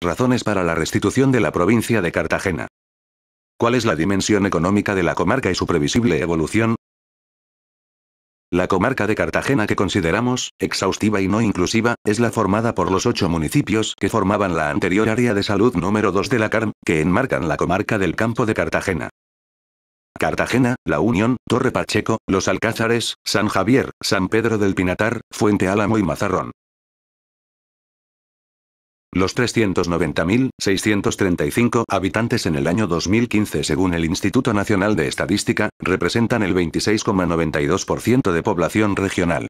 Razones para la restitución de la provincia de Cartagena. ¿Cuál es la dimensión económica de la comarca y su previsible evolución? La comarca de Cartagena que consideramos, exhaustiva y no inclusiva, es la formada por los ocho municipios que formaban la anterior área de salud número 2 de la CARM, que enmarcan la comarca del campo de Cartagena. Cartagena, La Unión, Torre Pacheco, Los Alcázares, San Javier, San Pedro del Pinatar, Fuente Álamo y Mazarrón. Los 390.635 habitantes en el año 2015 según el Instituto Nacional de Estadística, representan el 26,92% de población regional.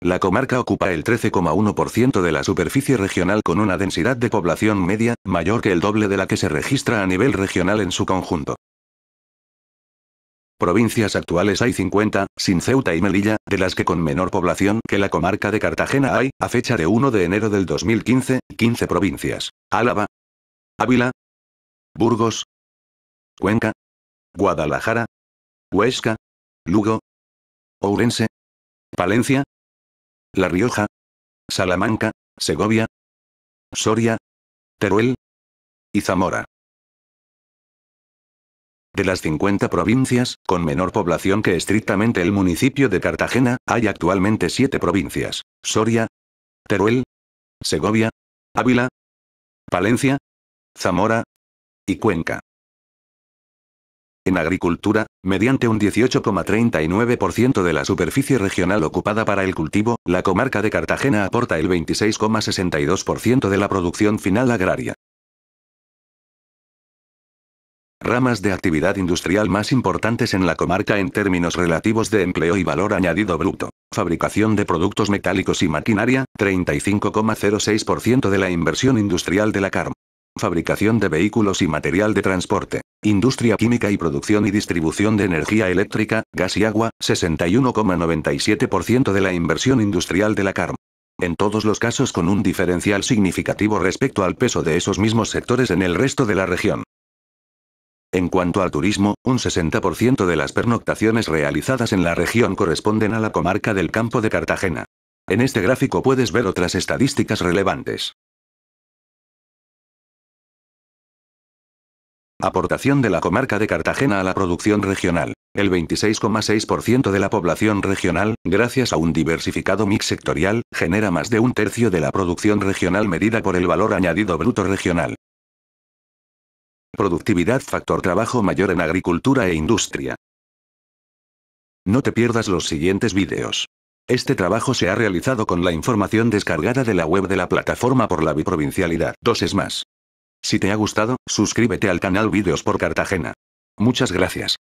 La comarca ocupa el 13,1% de la superficie regional con una densidad de población media, mayor que el doble de la que se registra a nivel regional en su conjunto. Provincias actuales hay 50, sin Ceuta y Melilla, de las que con menor población que la comarca de Cartagena hay, a fecha de 1 de enero del 2015, 15 provincias. Álava, Ávila, Burgos, Cuenca, Guadalajara, Huesca, Lugo, Ourense, Palencia, La Rioja, Salamanca, Segovia, Soria, Teruel. Y Zamora. De las 50 provincias, con menor población que estrictamente el municipio de Cartagena, hay actualmente 7 provincias. Soria, Teruel, Segovia, Ávila, Palencia, Zamora y Cuenca. En agricultura, mediante un 18,39% de la superficie regional ocupada para el cultivo, la comarca de Cartagena aporta el 26,62% de la producción final agraria. Ramas de actividad industrial más importantes en la comarca en términos relativos de empleo y valor añadido bruto. Fabricación de productos metálicos y maquinaria, 35,06% de la inversión industrial de la CARM. Fabricación de vehículos y material de transporte. Industria química y producción y distribución de energía eléctrica, gas y agua, 61,97% de la inversión industrial de la CARM. En todos los casos con un diferencial significativo respecto al peso de esos mismos sectores en el resto de la región. En cuanto al turismo, un 60% de las pernoctaciones realizadas en la región corresponden a la comarca del campo de Cartagena. En este gráfico puedes ver otras estadísticas relevantes. Aportación de la comarca de Cartagena a la producción regional. El 26,6% de la población regional, gracias a un diversificado mix sectorial, genera más de un tercio de la producción regional medida por el valor añadido bruto regional. Productividad Factor Trabajo mayor en agricultura e industria. No te pierdas los siguientes vídeos. Este trabajo se ha realizado con la información descargada de la web de la plataforma por la biprovincialidad. Dos es más. Si te ha gustado, suscríbete al canal Vídeos por Cartagena. Muchas gracias.